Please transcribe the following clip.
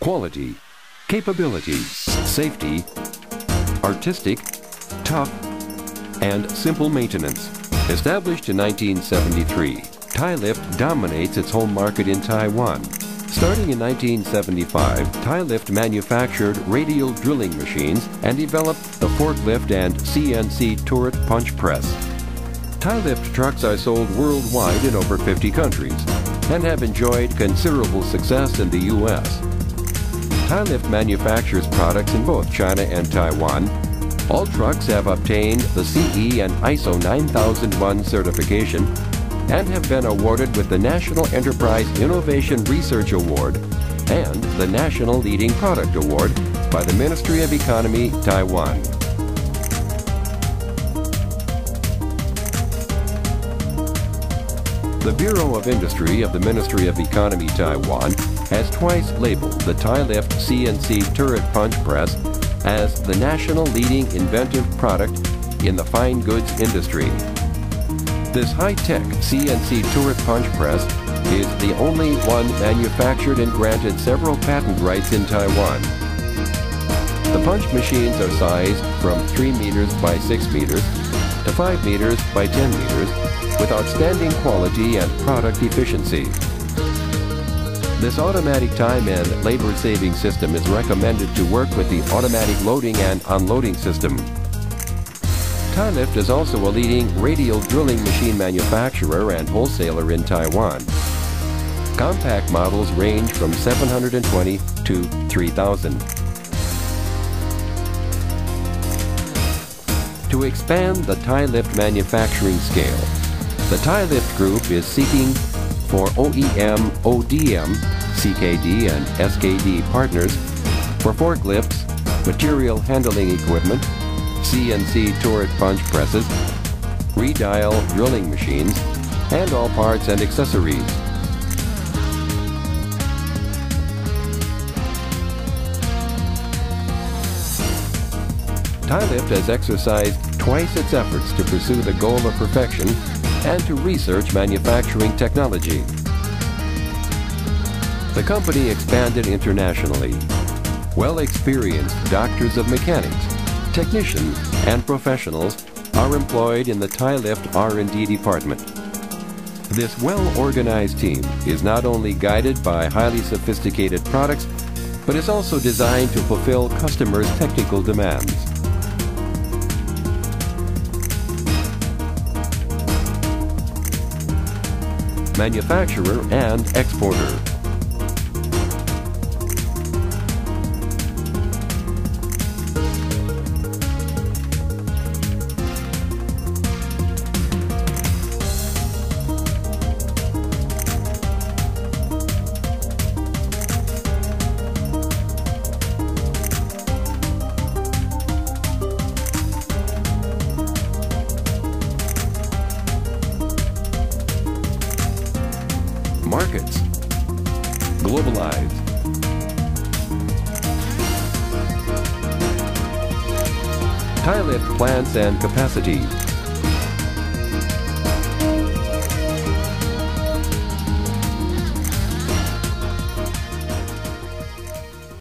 quality, capability, safety, artistic, tough, and simple maintenance. Established in 1973, Lift dominates its home market in Taiwan. Starting in 1975, Lift manufactured radial drilling machines and developed the forklift and CNC turret punch press. Lift trucks are sold worldwide in over 50 countries and have enjoyed considerable success in the U.S. Lift manufactures products in both China and Taiwan. All trucks have obtained the CE and ISO 9001 certification and have been awarded with the National Enterprise Innovation Research Award and the National Leading Product Award by the Ministry of Economy, Taiwan. The Bureau of Industry of the Ministry of Economy Taiwan has twice labeled the Lift CNC turret punch press as the national leading inventive product in the fine goods industry. This high-tech CNC turret punch press is the only one manufactured and granted several patent rights in Taiwan. The punch machines are sized from 3 meters by 6 meters to 5 meters by 10 meters with outstanding quality and product efficiency. This automatic time and labor saving system is recommended to work with the automatic loading and unloading system. Lift is also a leading radial drilling machine manufacturer and wholesaler in Taiwan. Compact models range from 720 to 3000. To expand the Tailift manufacturing scale, the Tailift Group is seeking for OEM, ODM, CKD, and SKD partners for forklifts, material handling equipment, CNC turret punch presses, radial drilling machines, and all parts and accessories. Lift has exercised twice its efforts to pursue the goal of perfection and to research manufacturing technology. The company expanded internationally. Well-experienced doctors of mechanics, technicians, and professionals are employed in the Tailift R&D department. This well-organized team is not only guided by highly sophisticated products, but is also designed to fulfill customers' technical demands. Manufacturer, and exporter. Markets. Globalized. Lift plants and capacity